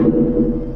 Thank you.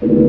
Hmm.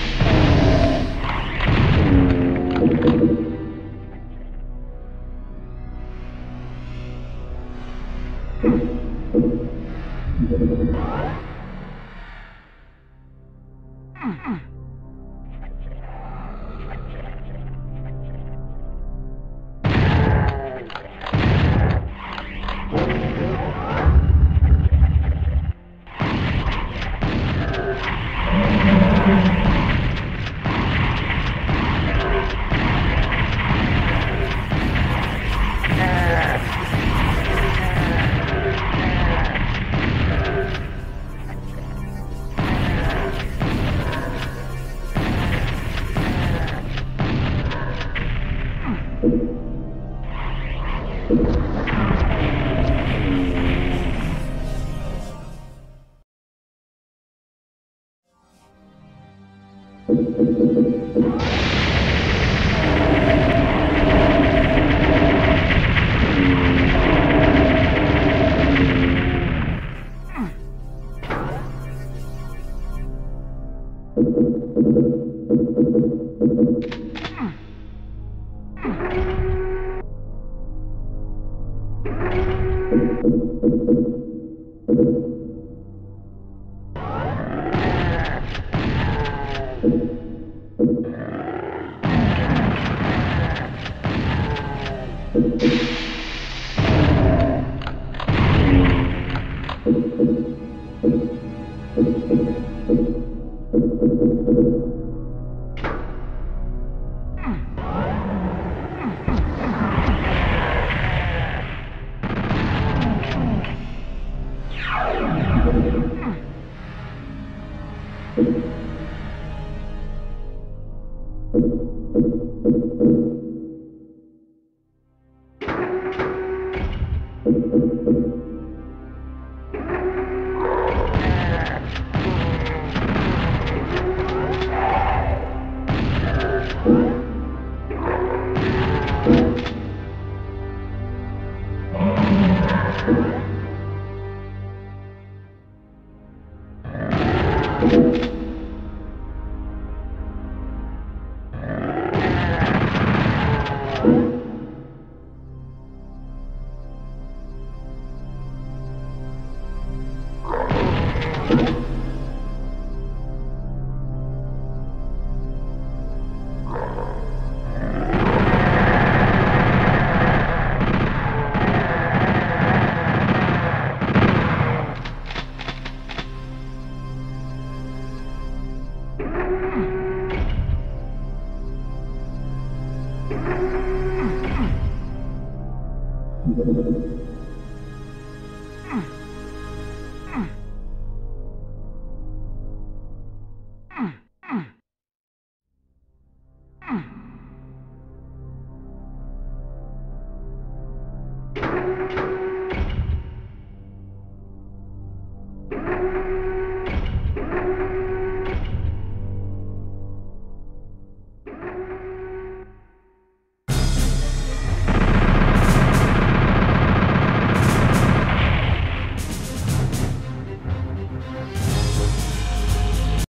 you